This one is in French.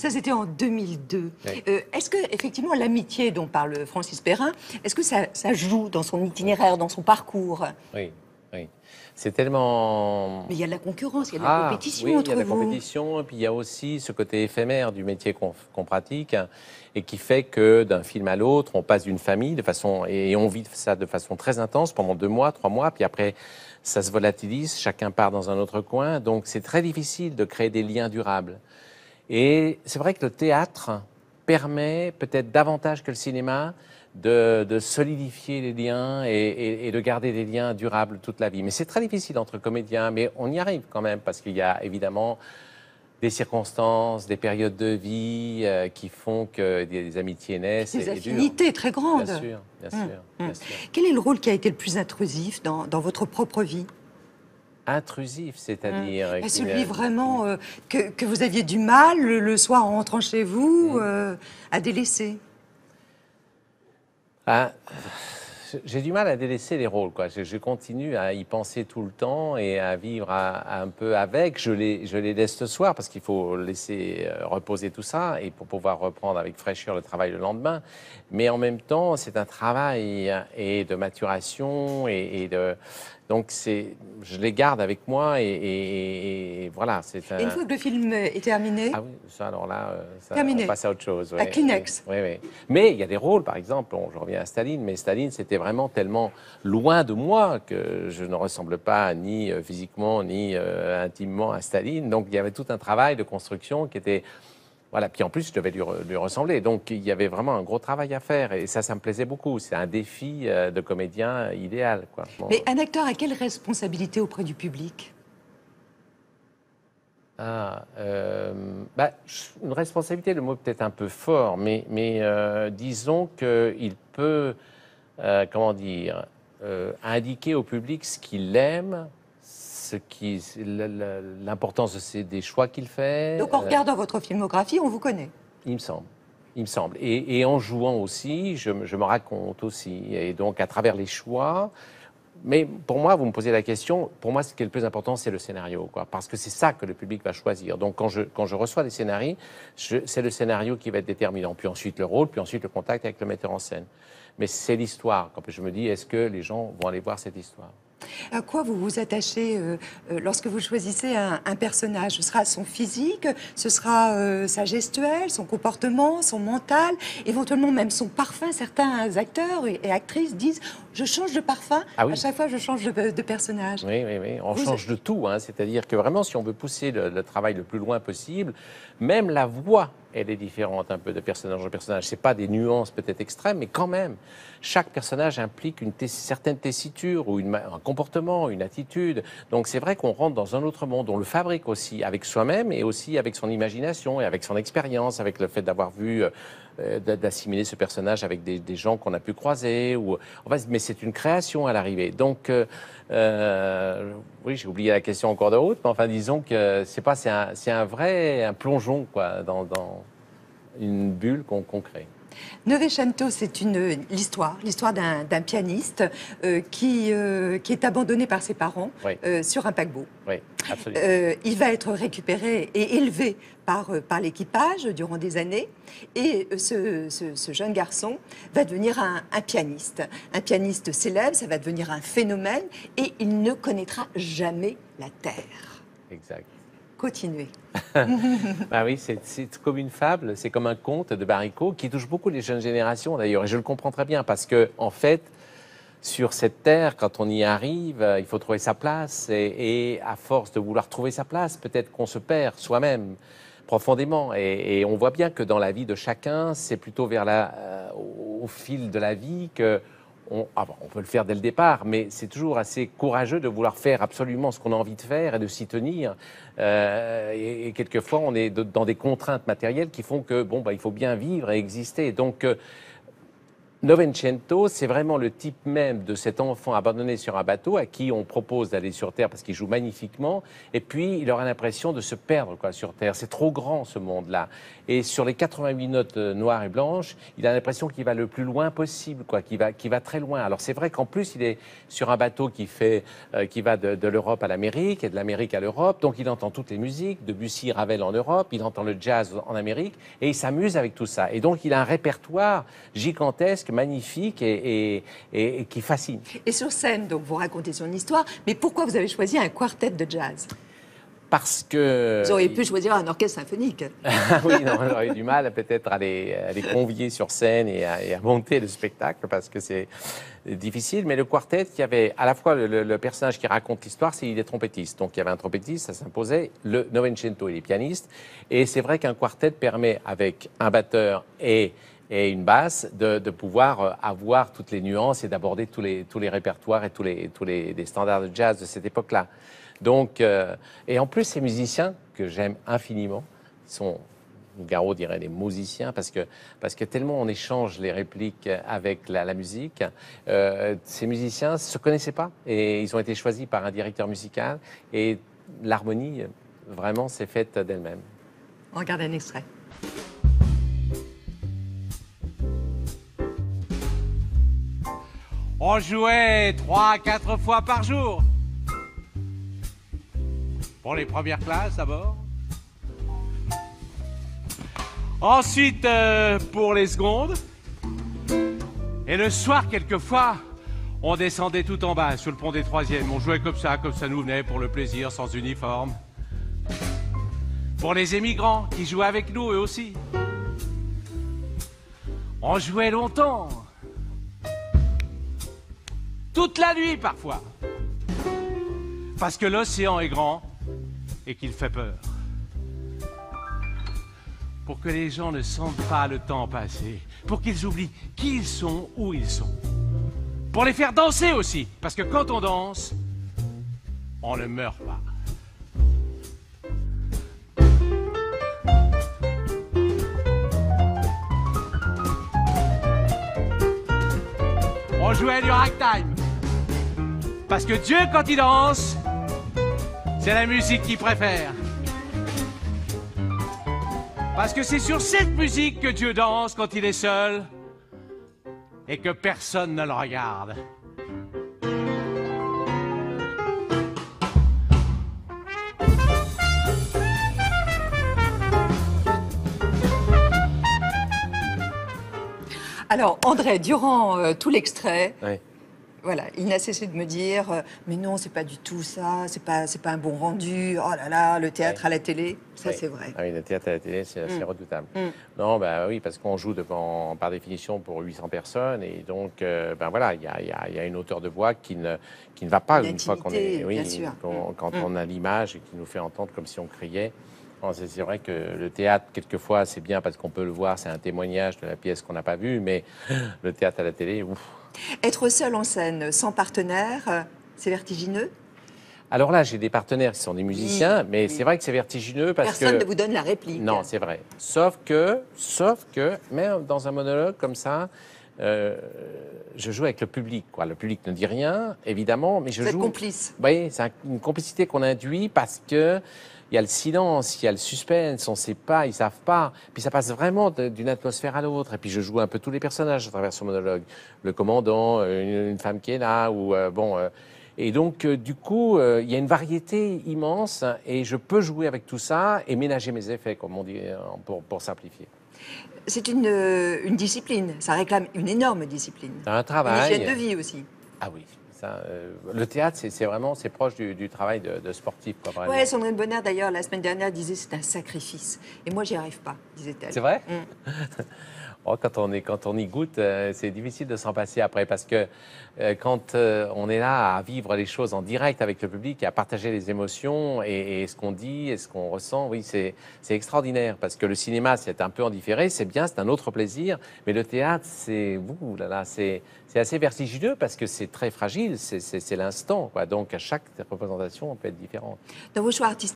Ça, c'était en 2002. Oui. Euh, est-ce que, effectivement, l'amitié dont parle Francis Perrin, est-ce que ça, ça joue dans son itinéraire, dans son parcours? Oui, oui. C'est tellement. Mais il y a de la concurrence, il y a de la Ah, compétition oui, entre il y a de la vous. compétition, et puis il y a aussi ce côté éphémère du métier qu'on qu'on pratique, hein, et qui fait que d'un film à l'autre, on passe d'une famille de façon et on vit ça de façon très intense pendant deux mois, trois mois, puis après ça se volatilise, chacun part dans un autre coin, donc c'est très difficile de créer des liens durables. Et c'est vrai que le théâtre permet peut-être davantage que le cinéma de, de solidifier les liens et, et- et de garder des liens durables toute la vie. Mais c'est très difficile entre comédiens, mais on y arrive quand même parce qu'il y a évidemment des circonstances, des périodes de vie euh, qui font que des, des amitiés naissent. Des et- et durent. affinités très grandes. Bien sûr, bien sûr, Hum, bien hum. sûr. Quel est le rôle qui a été le plus intrusif dans, dans votre propre vie? Intrusif, c'est-à-dire. Bah, qu'il- Celui vraiment euh, que, que vous aviez du mal le, le soir en rentrant chez vous Hum. euh, à délaisser Ah, j'ai du mal à délaisser les rôles. Quoi. Je, je continue à y penser tout le temps et à vivre à- à un peu avec. Je les, je les laisse ce soir parce qu'il faut laisser euh, reposer tout ça et pour pouvoir reprendre avec fraîcheur le travail le lendemain. Mais en même temps, c'est un travail et de maturation et, et de donc c'est, je les garde avec moi et, et- et voilà. C'est un... Une fois que le film est terminé, Ah oui, ça alors là, euh, ça, Terminé. on passe à autre chose. À ouais, Kleenex. Oui, oui. Mais il y a des rôles, par exemple, bon, je reviens à Staline, mais Staline, c'était vraiment tellement loin de moi que je ne ressemble pas ni euh, physiquement ni euh, intimement à Staline. Donc il y avait tout un travail de construction qui était... Voilà, puis en plus, je devais lui, lui ressembler. Donc il y avait vraiment un gros travail à faire et ça, ça me plaisait beaucoup. C'est un défi euh, de comédien idéal. Quoi. Bon. mais un acteur a quelle responsabilité auprès du public? Ah, euh, bah, une responsabilité, le mot peut-être un peu fort, mais, mais euh, disons qu'il peut, euh, comment dire, euh, indiquer au public ce qu'il aime, ce qui, l'importance des choix qu'il fait. Donc en Euh, regardant votre filmographie, on vous connaît. il me semble. Il me semble. Et, et en jouant aussi, je, me- je me raconte aussi. Et donc, à travers les choix. Mais pour moi, vous me posez la question, pour moi, ce qui est le plus important, c'est le scénario. Quoi, parce que c'est ça que le public va choisir. Donc, quand je, quand je reçois des scénarios, c'est le scénario qui va être déterminant. Puis ensuite, le rôle, puis ensuite, le contact avec le metteur en scène. Mais c'est l'histoire. Quand je me dis, est-ce que les gens vont aller voir cette histoire? À quoi vous vous attachez euh, euh, lorsque vous choisissez un, un personnage? Ce sera son physique, ce sera euh, sa gestuelle, son comportement, son mental, éventuellement même son parfum. Certains acteurs et, et actrices disent je change de parfum Ah oui. à chaque fois je change de, de personnage. Oui, oui, oui. On Vous- change de tout. hein. C'est-à-dire que vraiment, si on veut pousser le, le travail le plus loin possible, même la voix, elle est différente un peu de personnage en personnage. C'est pas des nuances peut-être extrêmes, mais quand même, chaque personnage implique une certaine tessiture ou une un comportement, une attitude. Donc c'est vrai qu'on rentre dans un autre monde. On le fabrique aussi avec soi-même et aussi avec son imagination et avec son expérience, avec le fait d'avoir vu. euh, d'a- d'assimiler ce personnage avec des, gens qu'on a pu croiser. Mais c'est une création à l'arrivée. Donc, euh, euh, oui, j'ai oublié la question encore de route, mais enfin, disons que c'est pas, c'est un, vrai un plongeon quoi, dans, une bulle qu'on crée. Novecento, c'est une l'histoire, l'histoire d'un pianiste euh, qui, euh, qui est abandonné par ses parents Oui. euh, sur un paquebot. Oui, il va être récupéré et élevé par, par l'équipage durant des années. Et ce, ce- ce jeune garçon va devenir un, un pianiste. Un pianiste célèbre, ça va devenir un phénomène et il ne connaîtra jamais la Terre. Exact. Continuez. Bah oui, c'est- comme une fable, c'est comme un conte de Baricot qui touche beaucoup les jeunes générations d'ailleurs. Et je le comprends très bien parce que, en fait, sur cette terre, quand on y arrive, euh, il faut trouver sa place. Et, à force de vouloir trouver sa place, peut-être qu'on se perd soi-même profondément. Et, on voit bien que dans la vie de chacun, c'est plutôt vers la, euh, au fil de la vie que on, ah on peut le faire dès le départ, mais c'est toujours assez courageux de vouloir faire absolument ce qu'on a envie de faire et de s'y tenir. Euh, et, quelquefois, on est dans des contraintes matérielles qui font que bon, bah, il faut bien vivre et exister. Donc, euh, Novecento, c'est vraiment le type même de cet enfant abandonné sur un bateau à qui on propose d'aller sur Terre parce qu'il joue magnifiquement, et puis il aura l'impression de se perdre quoi, sur Terre. C'est trop grand ce monde-là. Et sur les 88 notes euh, noires et blanches, il a l'impression qu'il va le plus loin possible, quoi, qu'il va, qu'il va très loin. Alors c'est vrai qu'en plus il est sur un bateau qui fait, euh, qui va de, de l'Europe à l'Amérique et de l'Amérique à l'Europe, donc il entend toutes les musiques, de Bussy, Ravel en Europe, il entend le jazz en Amérique, et il s'amuse avec tout ça. Et donc il a un répertoire gigantesque, magnifique et, et- et- et qui fascine. Et sur scène, donc vous racontez son histoire, mais pourquoi vous avez choisi un quartet de jazz? Parce que Vous auriez pu choisir un orchestre symphonique. Oui, non, j'aurais du mal peut-être à les, à les convier sur scène et à, et à monter le spectacle parce que c'est difficile. Mais le quartet, il y avait à la fois le, le- le personnage qui raconte l'histoire, c'est il est trompettiste. Donc il y avait un trompettiste, ça s'imposait. Le Novecento, il est pianiste. Et c'est vrai qu'un quartet permet, avec un batteur et et une basse, de, pouvoir euh, avoir toutes les nuances et d'aborder tous les, tous les répertoires et tous les, tous les, les standards de jazz de cette époque-là. Donc, euh, et en plus, ces musiciens que j'aime infiniment, sont, Garo dirait des musiciens, parce que, parce que tellement on échange les répliques avec la, la musique, euh, ces musiciens ne se connaissaient pas et ils ont été choisis par un directeur musical et l'harmonie, vraiment, s'est faite d'elle-même. On regarde un extrait. On jouait trois, quatre fois par jour. Pour les premières classes d'abord. Ensuite, euh, pour les secondes. Et le soir, quelquefois, on descendait tout en bas, sur le pont des troisièmes. On jouait comme ça, comme ça nous venait, pour le plaisir, sans uniforme. Pour les émigrants qui jouaient avec nous, eux aussi. On jouait longtemps. Toute la nuit parfois. Parce que l'océan est grand et qu'il fait peur. Pour que les gens ne sentent pas le temps passer. Pour qu'ils oublient qui ils sont, où ils sont. Pour les faire danser aussi. Parce que quand on danse, on ne meurt pas. On jouait du ragtime. Parce que Dieu, quand il danse, c'est la musique qu'il préfère. Parce que c'est sur cette musique que Dieu danse quand il est seul et que personne ne le regarde. Alors, André, durant euh, tout l'extrait, Oui. Voilà, il n'a cessé de me dire euh, Mais non, c'est pas du tout ça, c'est pas, c'est pas un bon rendu, oh là là, le théâtre à la télé. Ça, Oui. c'est vrai. Ah oui, le théâtre à la télé, c'est Mm. redoutable. Mm. Non, bah oui, parce qu'on joue devant, par définition pour 800 personnes, et donc, euh, ben voilà, il y a, y a- y a une hauteur de voix qui ne, qui ne va pas Une fois qu'on est, oui, bien sûr. Mm. quand on a l'image et qui nous fait entendre comme si on criait. C'est vrai que le théâtre, quelquefois, c'est bien parce qu'on peut le voir, c'est un témoignage de la pièce qu'on n'a pas vue, mais le théâtre à la télé, ouf. Être seul en scène, sans partenaire, euh, c'est vertigineux? Alors là, j'ai des partenaires qui sont des musiciens, mais oui. c'est vrai que c'est vertigineux parce Personne que ne vous donne la réplique. Non, c'est vrai. Sauf que, sauf que, même dans un monologue comme ça, euh, je joue avec le public. Quoi. Le public ne dit rien, évidemment, mais je Vous joue. complice. Oui, c'est un- une complicité qu'on induit parce que il y a le silence, il y a le suspense, on ne sait pas, ils savent pas. Puis ça passe vraiment d'une atmosphère à l'autre. Et puis je joue un peu tous les personnages à travers ce monologue. Le commandant, euh, une, femme qui est là, ou euh, bon. euh, et donc, euh, du coup, il y a une variété immense et je peux jouer avec tout ça et ménager mes effets, comme on dit, pour, pour simplifier. C'est une, euh, une discipline. Ça réclame une énorme discipline. C'est un Une travail. hygiène de vie aussi. Ah oui, ça, euh, le théâtre, c'est vraiment, c'est proche du, du travail de, de sportif. Ouais, Sandrine Bonner, d'ailleurs, la semaine dernière, disait c'est un sacrifice. Et moi, j'y arrive pas, disait-elle. C'est vrai? Mm. Oh, quand, on est, quand on y goûte, euh, c'est difficile de s'en passer après parce que euh, quand euh, on est là à vivre les choses en direct avec le public et à partager les émotions et, et ce qu'on dit et ce qu'on ressent, oui, c'est extraordinaire parce que le cinéma, c'est un peu en différé, c'est bien, c'est un autre plaisir, mais le théâtre, c'est là là, c'est assez vertigineux parce que c'est très fragile, c'est- l'instant. Donc à chaque représentation, on peut être différent. Dans vos choix artistiques,